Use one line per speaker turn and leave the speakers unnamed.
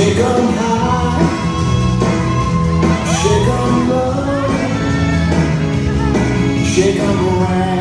Shake them high, shake them low, shake them around.